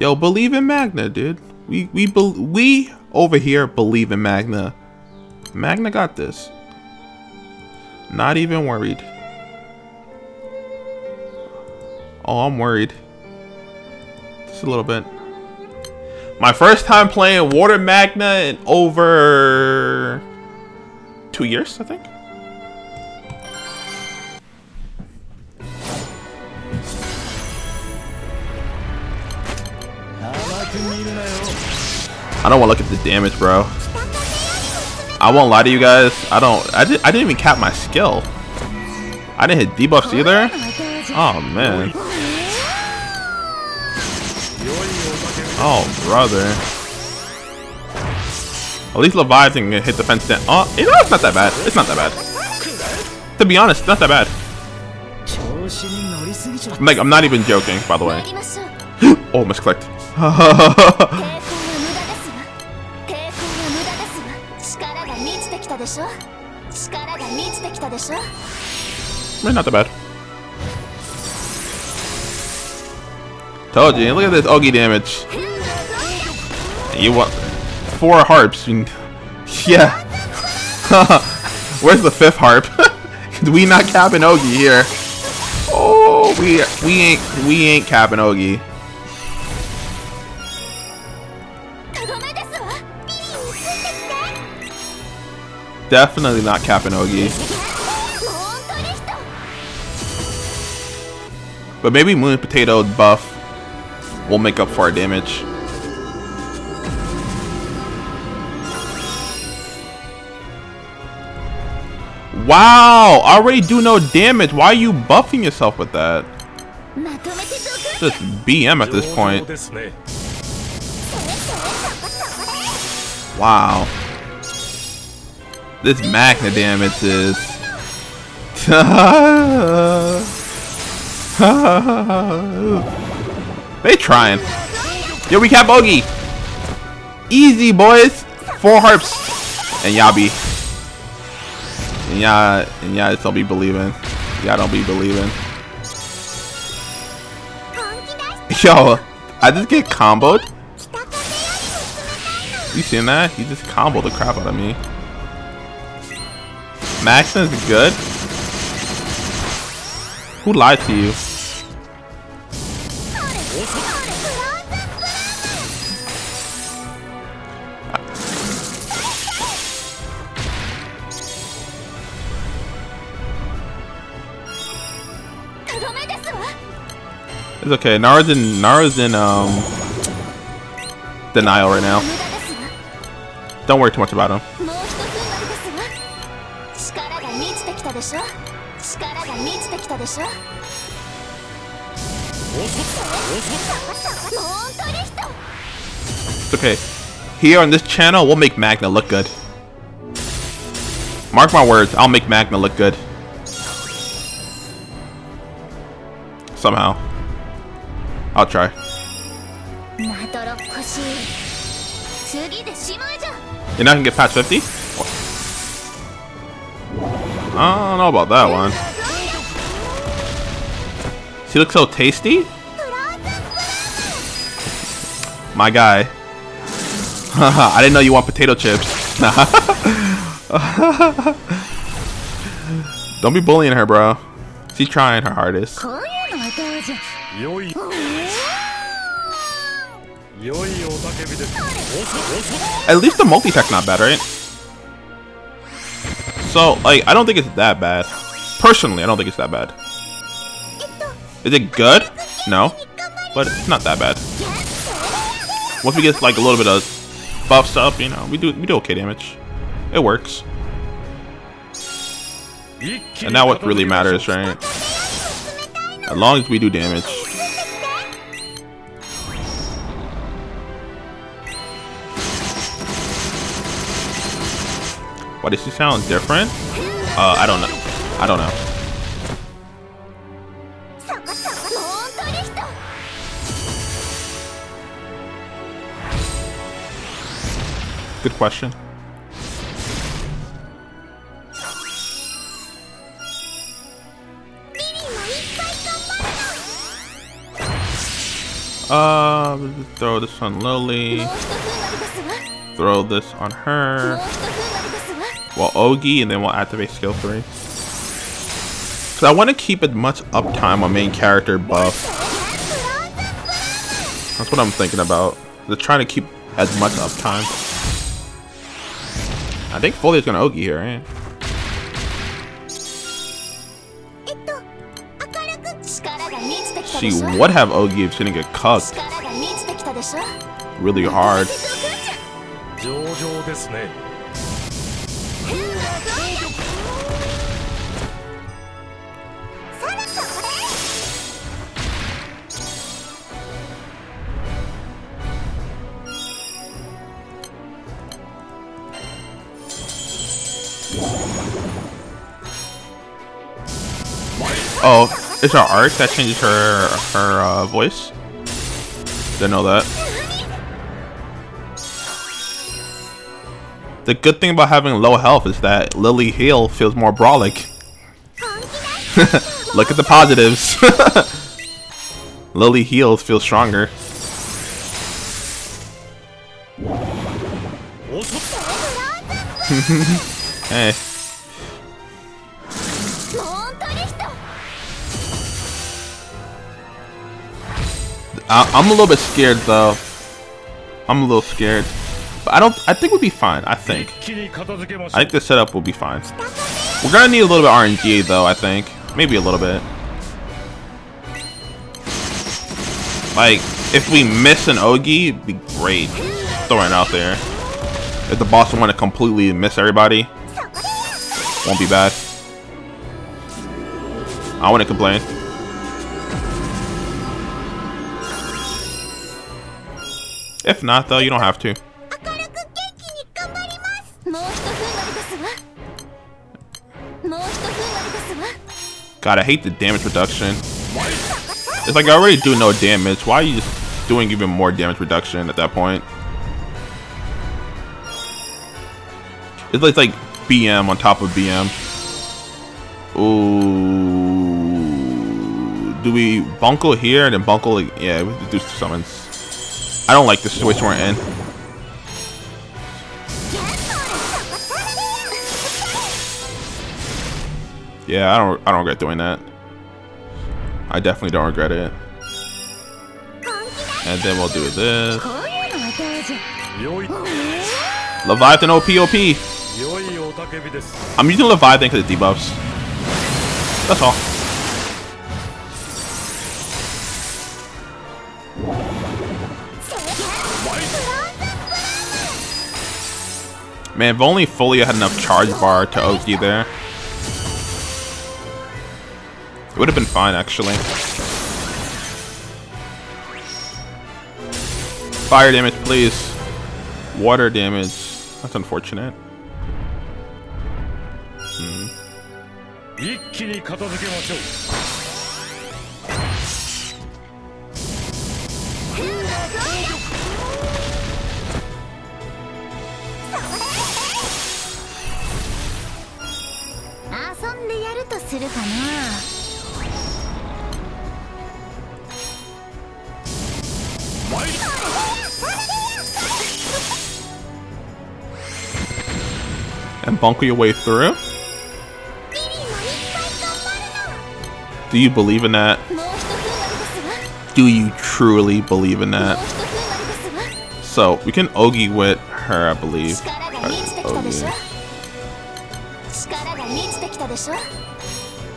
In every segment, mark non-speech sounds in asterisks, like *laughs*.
Yo, believe in Magna, dude. We we we over here believe in Magna. Magna got this. Not even worried. Oh, I'm worried. Just a little bit. My first time playing Water Magna in over two years, I think. I don't want to look at the damage, bro. I won't lie to you guys. I don't. I, did, I didn't even cap my skill. I didn't hit debuffs either. Oh, man. Oh, brother. At least Leviathan can hit the fence. Oh, you know, it's not that bad. It's not that bad. To be honest, not that bad. Like, I'm not even joking, by the way. *gasps* oh, misclicked. *laughs* not that bad. Told you, look at this Ogi damage. You want four harps? *laughs* Yeah. *laughs* Where's the fifth harp? Do *laughs* we not capping Ogi here. Oh, we we ain't we ain't capping Ogi. Definitely not Ogi. But maybe Moon Potato buff will make up for our damage. Wow! Already do no damage. Why are you buffing yourself with that? Just BM at this point. Wow. This Magna damage is... *laughs* they trying. Yo, we cap Ogi. Easy, boys. Four harps. And y'all be... And y'all... And y'all don't be believing. Y'all don't be believing. Yo, I just get comboed. You seen that? He just comboed the crap out of me. Maxon's good? Who lied to you? It's okay. Nara's in Nara's in um denial right now. Don't worry too much about him. It's okay. Here on this channel, we'll make Magna look good. Mark my words, I'll make Magna look good. Somehow. I'll try. You're not gonna get past 50? I don't know about that one. She looks so tasty? My guy. *laughs* I didn't know you want potato chips. *laughs* Don't be bullying her, bro. She's trying her hardest. At least the multi-tech not bad, right? So, like, I don't think it's that bad. Personally, I don't think it's that bad. Is it good? No. But it's not that bad. Once we get, like, a little bit of buffs up, you know, we do we do okay damage. It works. And now what really matters, right? As long as we do damage. Why does she sound different? Uh, I don't know. I don't know. Good question. Uh, throw this on Lily. Throw this on her. Well, Ogi, and then we'll activate skill 3. So I want to keep as much uptime on main character buff. That's what I'm thinking about. Just trying to keep as much uptime. I think Folia's gonna Ogi here, right? She would have Ogi if she didn't get cucked really hard. Oh, it's her art that changes her her uh, voice. Didn't know that. The good thing about having low health is that Lily Heal feels more brawlic. *laughs* Look at the positives. *laughs* Lily Heals feels stronger. *laughs* hey. I am a little bit scared though. I'm a little scared. But I don't I think we'll be fine, I think. I think the setup will be fine. We're gonna need a little bit RNG though, I think. Maybe a little bit. Like, if we miss an Ogi, it'd be great. throwing it out there. If the boss want to completely miss everybody, won't be bad. I wouldn't complain. If not, though, you don't have to. God, I hate the damage reduction. It's like I already do no damage. Why are you just doing even more damage reduction at that point? It's like, it's like BM on top of BM. Ooh. Do we bunkle here and then bunkle? Yeah, we do summons. I don't like the situation we're in. Yeah, I don't I don't regret doing that. I definitely don't regret it. And then we'll do this. Leviathan OP OP. I'm using Leviathan because it debuffs. That's all. Man, if only Folia had enough charge bar to Ogi there. It would have been fine, actually. Fire damage, please. Water damage. That's unfortunate. Hmm. とするかな and bunker your way through? Do you believe in that? Do you truly believe in that? So, we can Ogi with her, I believe.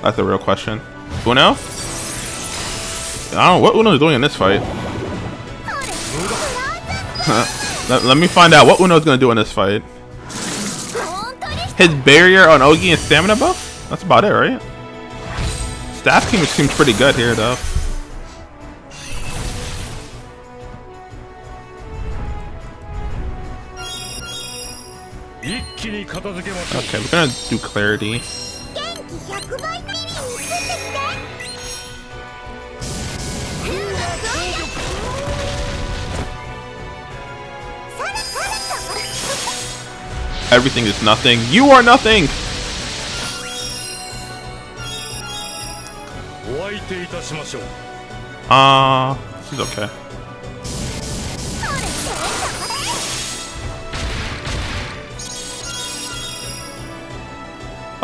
that's the real question. Uno? I don't know what Uno's doing in this fight. *laughs* let, let, me find out what Uno's gonna do in this fight. His barrier on Ogi and stamina buff? That's about it, right? Staff team seems pretty good here, though. Okay, we're gonna do clarity. *laughs* Everything is nothing. You are nothing! Uh, this is okay.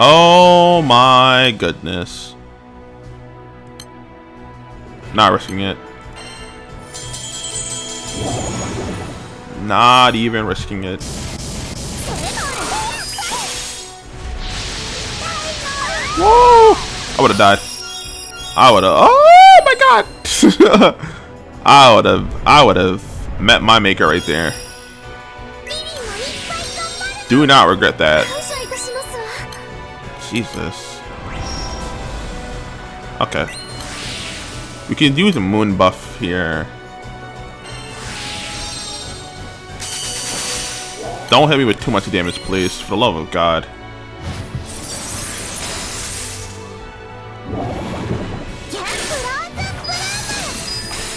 Oh my goodness. Not risking it. Not even risking it. Whoa! I would have died. I would have. Oh my god! *laughs* I would have. I would have met my maker right there. Do not regret that. Jesus. Okay. We can use a moon buff here. Don't hit me with too much damage, please. For the love of God.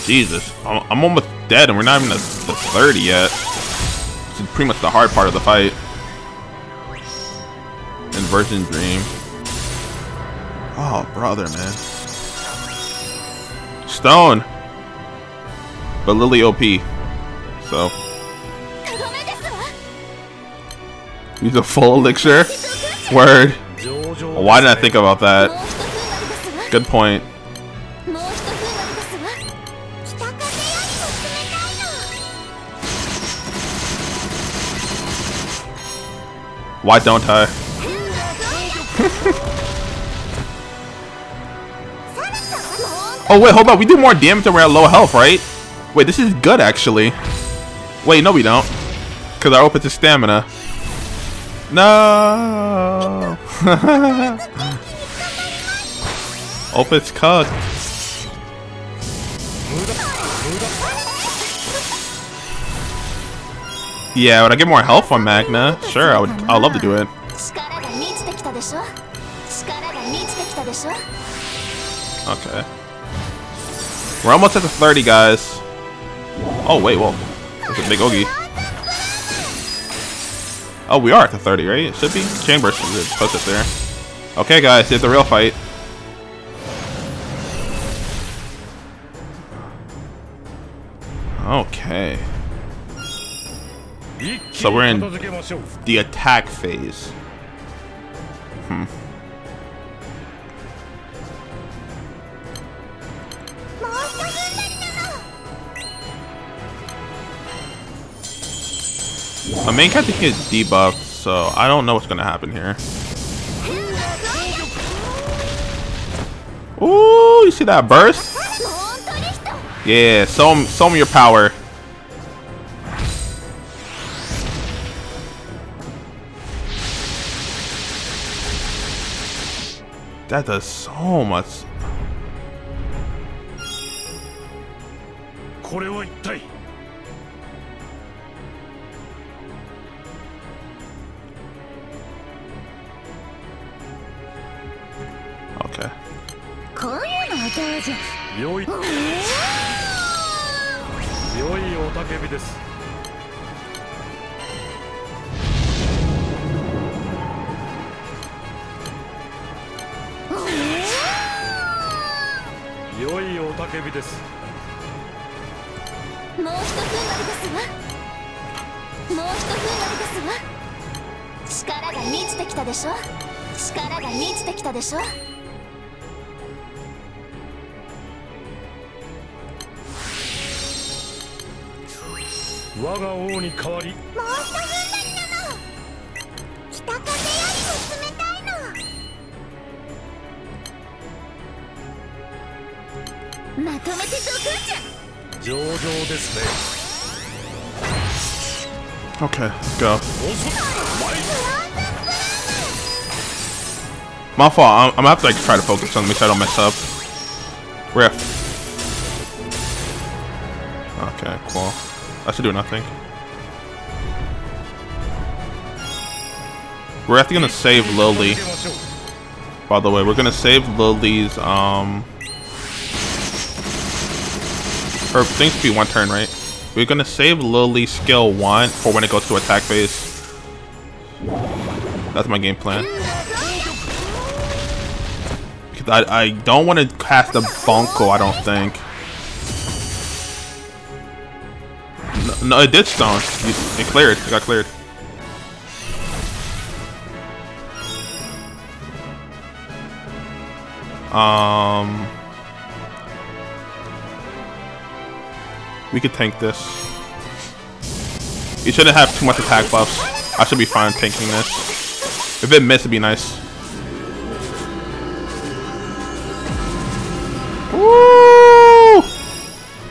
Jesus. I'm, I'm almost dead and we're not even at the 30 yet. This is pretty much the hard part of the fight. Inversion Dream. Oh, brother, man. Stone. But Lily OP. So. Use a full elixir? Word. Why didn't I think about that? Good point. Why don't I? Oh wait, hold on. We do more damage when we're at low health, right? Wait, this is good actually. Wait, no we don't. Because our Opus is stamina. No! *laughs* Opus cooked. Yeah, would I get more health on Magna? Sure, I would. I'd love to do it. Okay. We're almost at the 30, guys. Oh, wait, whoa. That's a big Ogi. Oh, we are at the 30, right? It should be. Chambers should post it there. Okay, guys, here's the real fight. Okay. So we're in the attack phase. Hmm. My main character gets debuffed, so I don't know what's gonna happen here. Ooh, you see that burst? Yeah, show me, show your power. That does so much. これは一体？オッケーこういうのはどうじゃ？良い。良いおたけびです。いおたけびです。もう一ふんわりですわ。もう一ふんわりですわ。力が満ちてきたでしょ。力が満ちてきたでしょ。我が王に代わり。もう一踏ん まとめてどくんじゃ上々ですね Okay, let's go. My fault. I'm, I'm, gonna have to like try to focus on make sure I don't mess up. We're at. Okay, cool. I should do nothing. We're actually gonna save Lily. By the way, we're gonna save Lily's um her things be one turn, right? We're gonna save Lily's skill one for when it goes to attack phase. That's my game plan. Because I, I don't want to cast a Bunko, I don't think. No, it did stone. It cleared. It got cleared. Um, we could tank this. You shouldn't have too much attack buffs. I should be fine tanking this. If it missed, it'd be nice. Woo!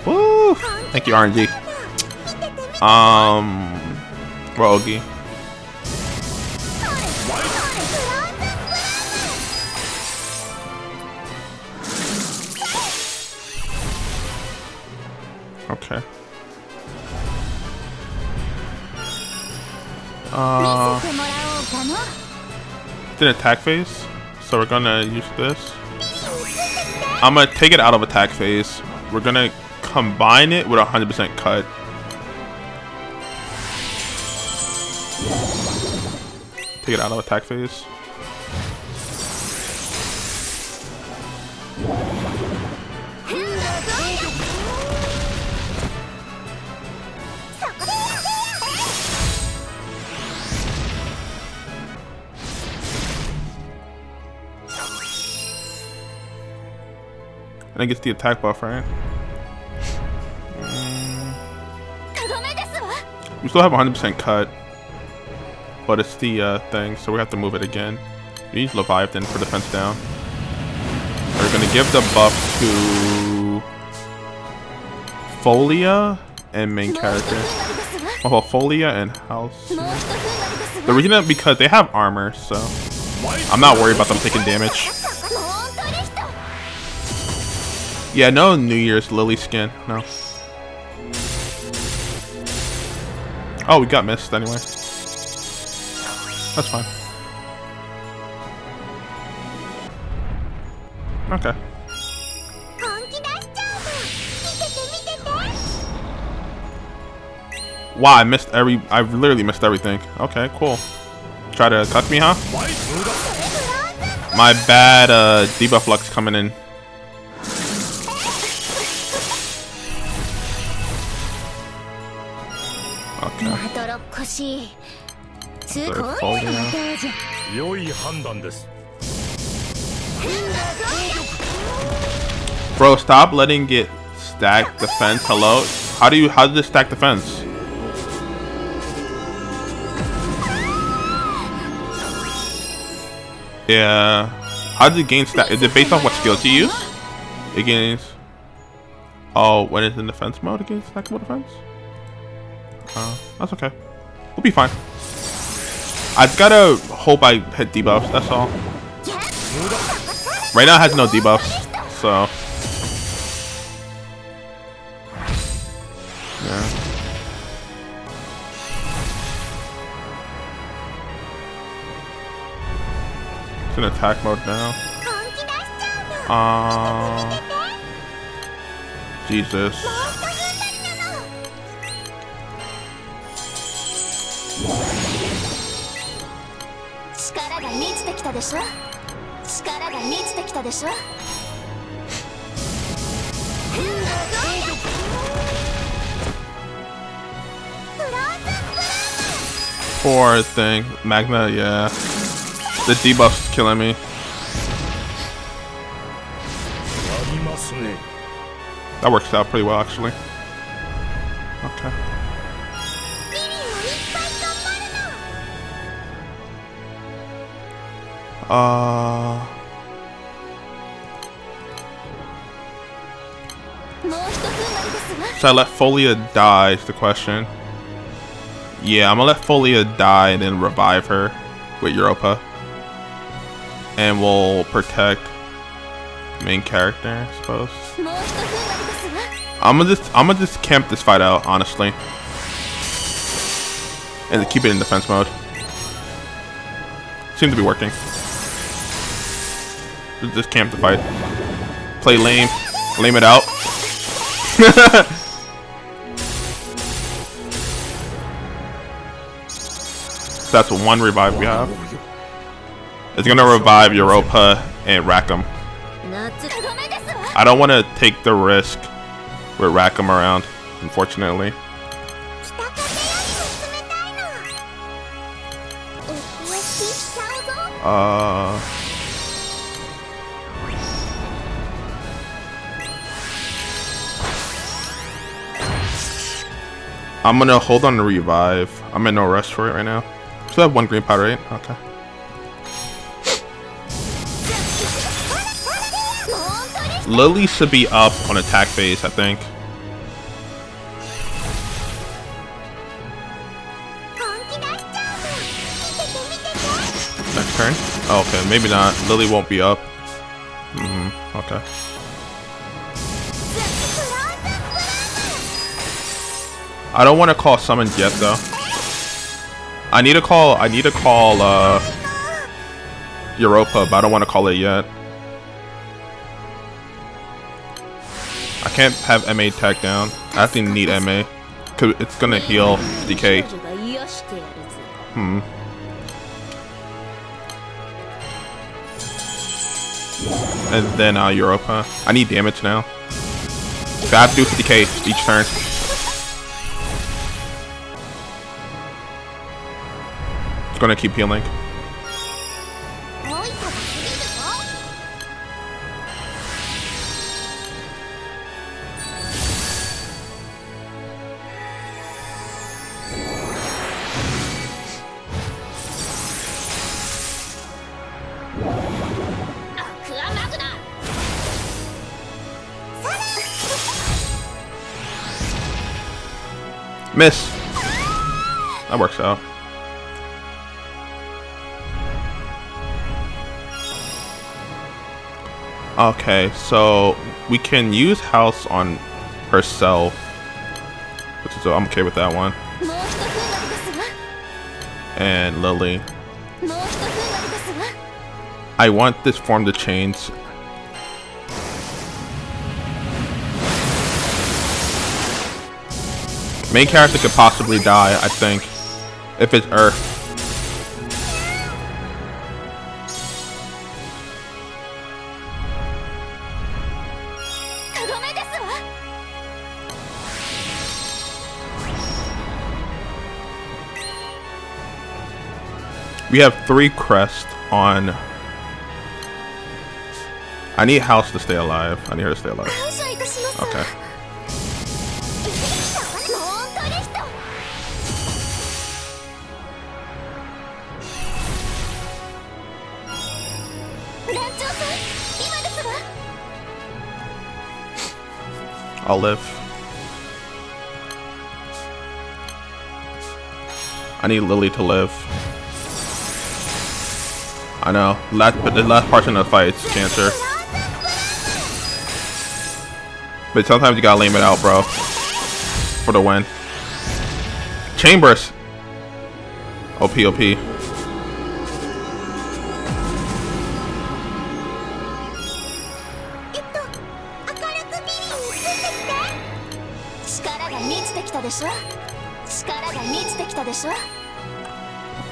Woo! Thank you, RNG. Um, Rogi. Okay. Uh, an attack phase, so we're gonna use this. I'm gonna take it out of attack phase. We're gonna combine it with a 100% cut. Take it out of attack phase. And it gets the attack buff, right? Mm. We still have 100% cut. But it's the uh, thing, so we have to move it again. We use Leviathan for defense down. We're gonna give the buff to Folia and main character. Oh, Folia and House. The reason that because they have armor, so I'm not worried about them taking damage. Yeah, no New Year's Lily skin, no. Oh, we got missed anyway. That's fine. Okay. Wow, I missed every- I literally missed everything. Okay, cool. Try to cut me, huh? My bad, uh, debuff flux coming in. Okay. すごいな良い判断です Bro, stop letting it stack defense. Hello? How do you how does this stack defense? Yeah. How does it gain stack? Is it based off what skills you use? It gains. Oh, when it's in defense mode, it gains stackable defense? Uh, that's okay. We'll be fine. I just gotta hope I hit debuffs, that's all. Right now has no debuffs, so. Yeah. It's in attack mode now. Uh, Jesus. *laughs* Poor thing. Magna, yeah. The debuff's killing me. That works out pretty well, actually. Okay. Uh... Should I let Folia die is the question. Yeah, I'm gonna let Folia die and then revive her with Europa. And we'll protect main character, I suppose. I'm gonna just I'm gonna just camp this fight out, honestly. And keep it in defense mode. Seems to be working. Just camp the fight. Play lame. Lame it out. so *laughs* that's one revive we have. It's gonna revive Europa and Rackham. I don't want to take the risk with Rackham around, unfortunately. Uh... I'm gonna hold on to revive. I'm in no rush for it right now. I have one green powder, right? Okay. Lily should be up on attack phase, I think. Next turn? Oh, okay, maybe not. Lily won't be up. Mm hmm okay. I don't want to call summons yet, though. I need to call, I need to call, uh, Europa, but I don't want to call it yet. I can't have MA tag down. I actually need MA. Cause it's gonna heal DK. Hmm. And then uh, Europa. I need damage now. So I have to do 50k each turn. Gonna keep healing. Miss. That works out. Okay, so we can use house on herself. Is, I'm okay with that one. And Lily. I want this form to change Main character could possibly die, I think. If it's Earth. We have three crests on... I need House to stay alive. I need her to stay alive. Okay. I'll live. I need Lily to live. I know. Last, but the last portion of the fight is cancer. But sometimes you gotta lame it out, bro. For the win. Chambers. OP, OP.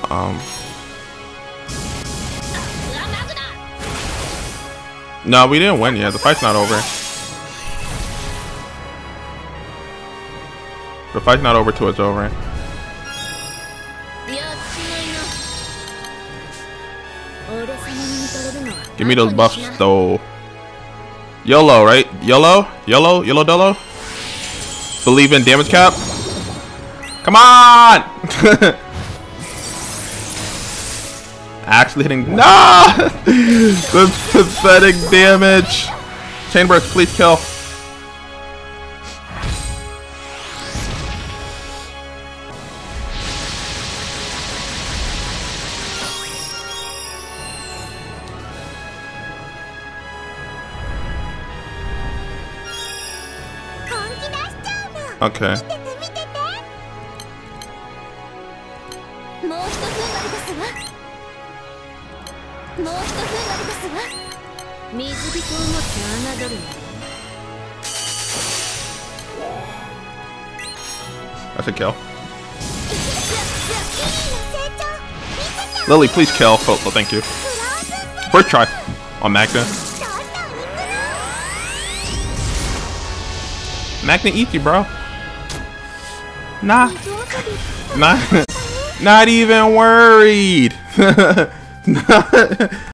Um. No, we didn't win yet. The fight's not over. The fight's not over till it's over. Give me those buffs though. YOLO, right? YOLO? YOLO? YOLO Dolo? Believe in damage cap? Come on! *laughs* Actually hitting. No! *laughs* the pathetic damage. Chain burst, please kill. Okay. *laughs* That's a kill. Lily, please kill. Oh, oh, thank you. First try on Magna. Magna eats you, bro. Nah. *laughs* Not, *laughs* not even worried.